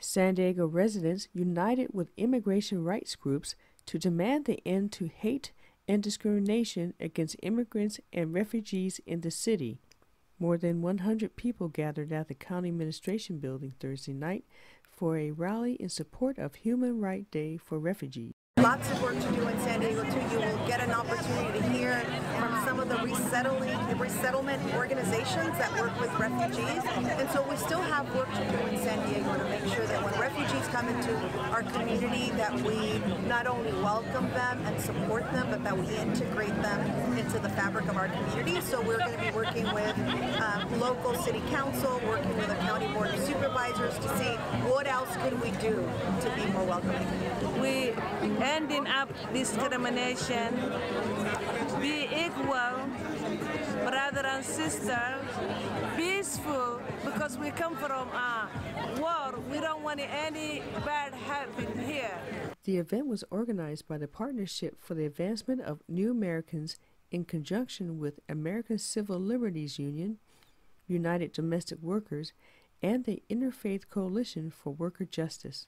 San Diego residents united with immigration rights groups to demand the end to hate and discrimination against immigrants and refugees in the city. More than 100 people gathered at the county administration building Thursday night for a rally in support of Human Rights Day for refugees. Lots of work to do in San Diego too. You will get an opportunity to hear from some of the resettling, the resettlement organizations that work with refugees. And so we still have work to do in San Diego to make sure that when refugees come into our community that we not only welcome them and support them, but that we integrate them into the fabric of our community. So we're going to be working with um, local city council, working with the county board of supervisors to see what else can we do to be more welcoming. We ending up discrimination, be and sister, peaceful, because we come from a war. We don't want any bad happen here. The event was organized by the Partnership for the Advancement of New Americans in conjunction with American Civil Liberties Union, United Domestic Workers, and the Interfaith Coalition for Worker Justice.